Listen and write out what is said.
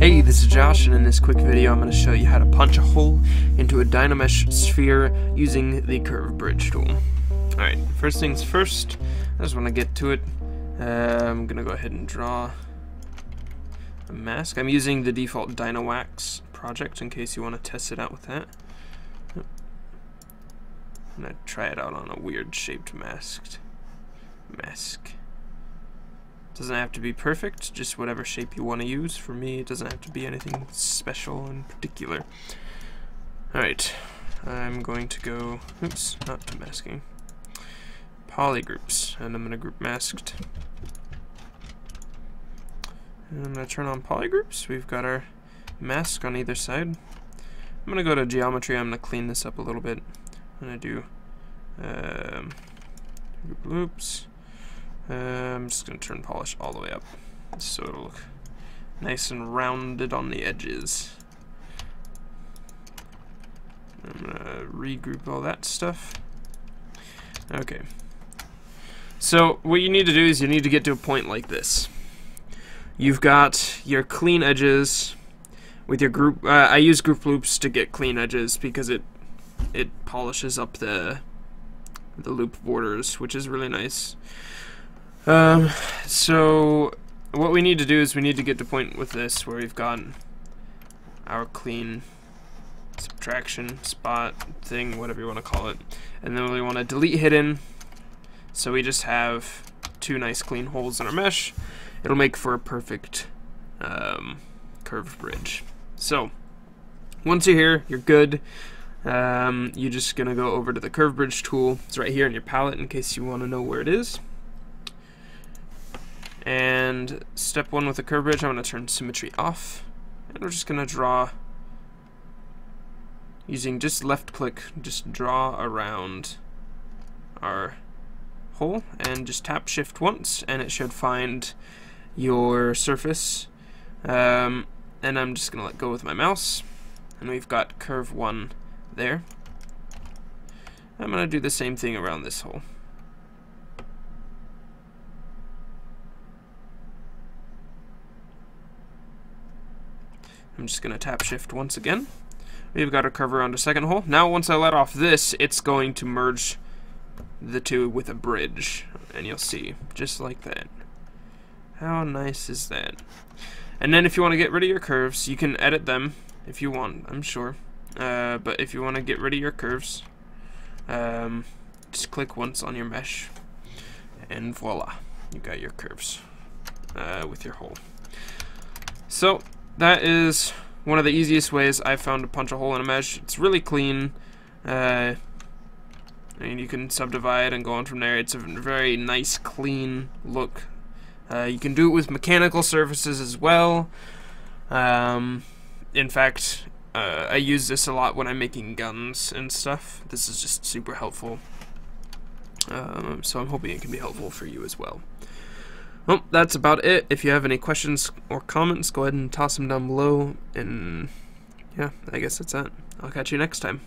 Hey, this is Josh, and in this quick video I'm going to show you how to punch a hole into a Dynamesh sphere using the Curve Bridge tool. Alright, first things first, I just want to get to it. Uh, I'm going to go ahead and draw a mask. I'm using the default Dynawax project in case you want to test it out with that. I'm going to try it out on a weird shaped masked mask. Doesn't have to be perfect, just whatever shape you want to use. For me, it doesn't have to be anything special in particular. Alright, I'm going to go, oops, not masking, polygroups, and I'm going to group masked. And I'm going to turn on polygroups. We've got our mask on either side. I'm going to go to geometry, I'm going to clean this up a little bit. I'm going to do um, group loops. Uh, I'm just going to turn polish all the way up so it'll look nice and rounded on the edges. I'm going to regroup all that stuff. Okay. So what you need to do is you need to get to a point like this. You've got your clean edges with your group. Uh, I use group loops to get clean edges because it it polishes up the the loop borders, which is really nice. Um, so what we need to do is we need to get to point with this where we've got our clean subtraction spot thing, whatever you want to call it. And then we want to delete hidden. So we just have two nice clean holes in our mesh. It'll make for a perfect um, curved bridge. So once you're here, you're good. Um, you're just gonna go over to the curve bridge tool. It's right here in your palette in case you want to know where it is. And step one with the curve bridge, I'm going to turn symmetry off. And we're just going to draw, using just left click, just draw around our hole. And just tap shift once, and it should find your surface. Um, and I'm just going to let go with my mouse. And we've got curve one there. I'm going to do the same thing around this hole. I'm just going to tap shift once again. We've got a curve around a second hole. Now once I let off this, it's going to merge the two with a bridge. And you'll see, just like that. How nice is that? And then if you want to get rid of your curves, you can edit them if you want, I'm sure. Uh, but if you want to get rid of your curves, um, just click once on your mesh, and voila, you got your curves uh, with your hole. So that is one of the easiest ways I've found to punch a hole in a mesh. It's really clean. Uh, and you can subdivide and go on from there. It's a very nice, clean look. Uh, you can do it with mechanical surfaces as well. Um, in fact, uh, I use this a lot when I'm making guns and stuff. This is just super helpful. Um, so I'm hoping it can be helpful for you as well. Well, that's about it. If you have any questions or comments, go ahead and toss them down below. And yeah, I guess that's it. I'll catch you next time.